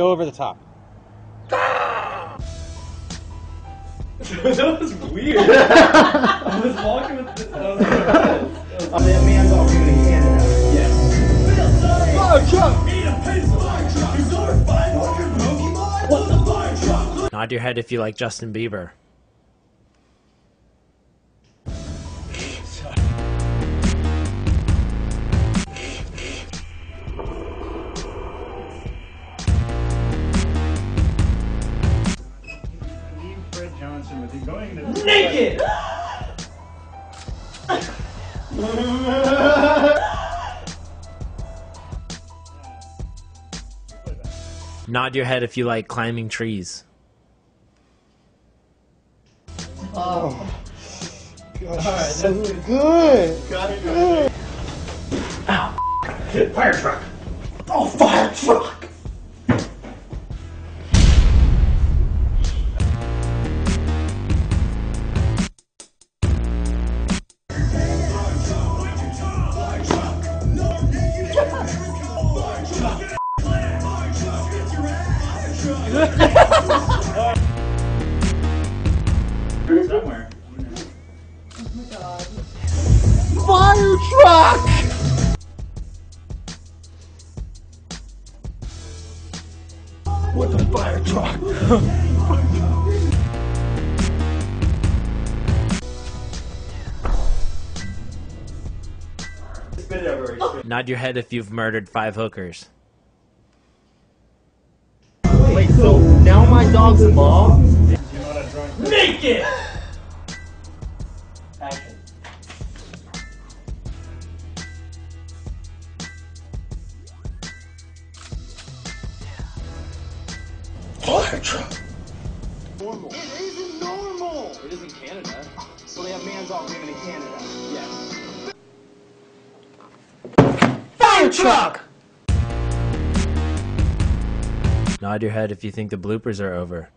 Go over the top. that was weird. I was walking with this. I was like, Oh, that man's all coming to Canada. yes. Nod your head if you like Justin Bieber. Naked. Nod your head if you like climbing trees. Oh. Gosh, so good. Fire truck. Oh, fire truck. Somewhere. Fire truck! What the fire truck? Nod your head if you've murdered five hookers. So now my dog's a drunk. Naked. Action. Fire truck. Normal. It is in Canada. So they have man's all Canada. Yes. Fire truck! Nod your head if you think the bloopers are over.